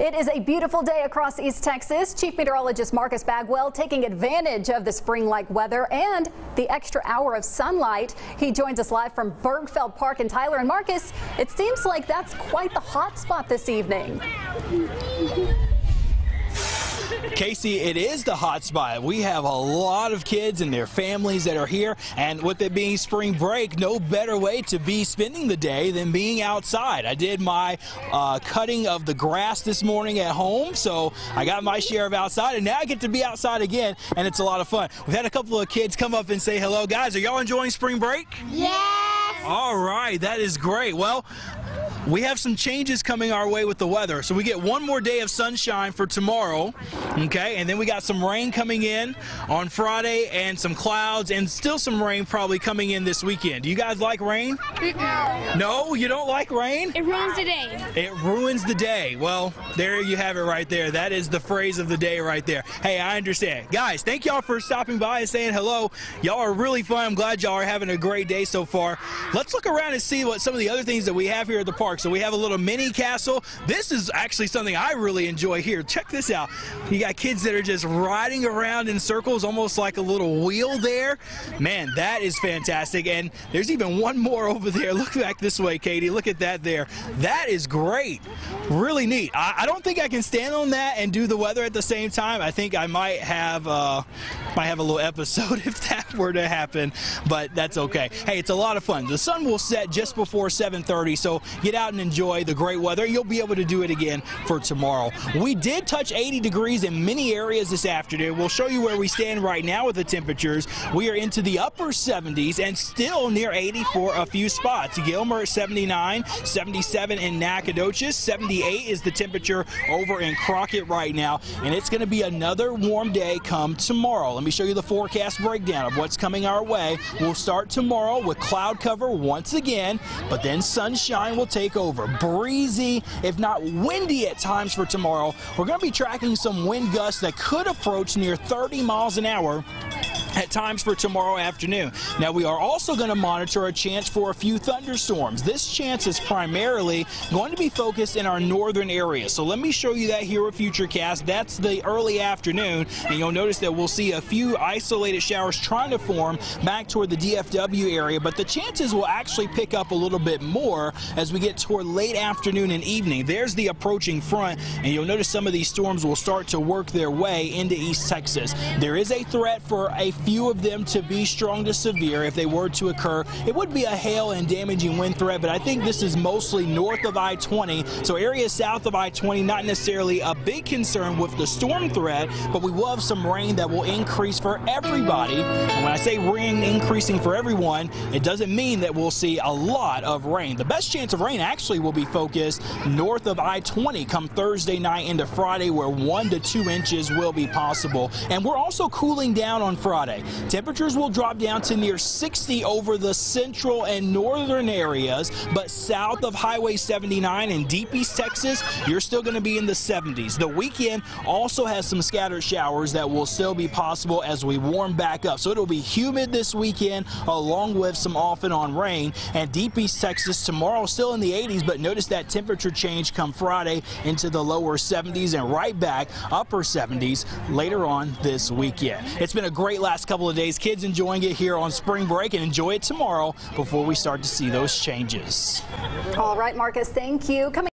It is a beautiful day across East Texas. Chief Meteorologist Marcus Bagwell taking advantage of the spring-like weather and the extra hour of sunlight. He joins us live from Bergfeld Park in Tyler. And Marcus, it seems like that's quite the hot spot this evening. Casey, it is the hot spot. We have a lot of kids and their families that are here, and with it being spring break, no better way to be spending the day than being outside. I did my uh, cutting of the grass this morning at home, so I got my share of outside, and now I get to be outside again, and it's a lot of fun. We've had a couple of kids come up and say hello. Guys, are y'all enjoying spring break? Yes! All right, that is great. Well, we have some changes coming our way with the weather. So we get one more day of sunshine for tomorrow, okay? And then we got some rain coming in on Friday and some clouds and still some rain probably coming in this weekend. Do you guys like rain? No, you don't like rain? It ruins the day. It ruins the day. Well, there you have it right there. That is the phrase of the day right there. Hey, I understand. Guys, thank y'all for stopping by and saying hello. Y'all are really fun. I'm glad y'all are having a great day so far. Let's look around and see what some of the other things that we have here at the park Park. So we have a little mini castle. This is actually something I really enjoy here. Check this out. You got kids that are just riding around in circles, almost like a little wheel there. Man, that is fantastic. And there's even one more over there. Look back this way, Katie. Look at that there. That is great. Really neat. I, I don't think I can stand on that and do the weather at the same time. I think I might have uh, might have a little episode if that were to happen, but that's okay. Hey, it's a lot of fun. The sun will set just before 7:30, so get out and enjoy the great weather. You'll be able to do it again for tomorrow. We did touch 80 degrees in many areas this afternoon. We'll show you where we stand right now with the temperatures. We are into the upper 70s and still near 80 for a few spots. Gilmer at 79, 77 in Nacogdoches, 78 is the temperature over in Crockett right now, and it's going to be another warm day come tomorrow. Let me show you the forecast breakdown of what's coming our way. We'll start tomorrow with cloud cover once again, but then sunshine will take over. Breezy, if not windy at times for tomorrow. We're going to be tracking some wind gusts that could approach near 30 miles an hour at times for tomorrow afternoon. Now, we are also going to monitor a chance for a few thunderstorms. This chance is primarily going to be focused in our northern area. So let me show you that here with Futurecast. That's the early afternoon, and you'll notice that we'll see a few isolated showers trying to form back toward the DFW area, but the chances will actually pick up a little bit more as we get toward late afternoon and evening. There's the approaching front, and you'll notice some of these storms will start to work their way into East Texas. There is a threat for a few of them to be strong to severe if they were to occur. It would be a hail and damaging wind threat, but I think this is mostly north of I-20, so areas south of I-20 not necessarily a big concern with the storm threat, but we will have some rain that will increase for everybody. And when I say rain increasing for everyone, it doesn't mean that we'll see a lot of rain. The best chance of rain actually will be focused north of I-20 come Thursday night into Friday where one to two inches will be possible. And we're also cooling down on Friday. Temperatures will drop down to near 60 over the central and northern areas, but south of Highway 79 in deep East Texas, you're still going to be in the 70s. The weekend also has some scattered showers that will still be possible as we warm back up. So it'll be humid this weekend along with some off and on rain. And deep East Texas tomorrow still in the 80s, but notice that temperature change come Friday into the lower 70s and right back upper 70s later on this weekend. It's been a great last couple of days. Kids enjoying it here on spring break and enjoy it tomorrow before we start to see those changes. All right, Marcus, thank you. Coming